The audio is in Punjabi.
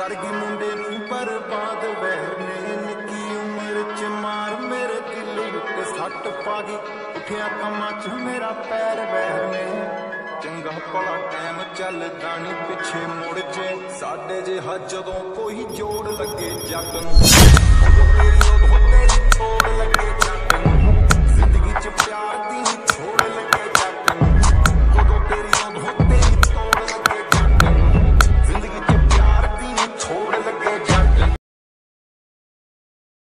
ਕਰ ਗਈ ਮੁੰਡੇ ਨੂੰ ਬਰਬਾਦ ਵਹਿਰ ਨੇ ਨਿੱਕੀ ਉਮਰ ਚ ਮਾਰ ਮੇਰੇ ਦਿਲ ਉੱਤੇ ਸੱਟ ਪਾ ਗਈ। ਉੱਠਿਆ ਕੰਮਾਂ ਚ ਮੇਰਾ ਪੈਰ ਵਹਿਰ ਨੇ ਚੰਗਾ ਭਲਾ ਟਾਈਮ ਚੱਲਦਾ ਨਹੀਂ ਪਿੱਛੇ ਮੁੜ ਜੇ। ਸਾਡੇ ਜਿਹਾ ਜਦੋਂ ਕੋਈ ਜੋੜ ਲੱਗੇ ਜੱਟ ਨੂੰ।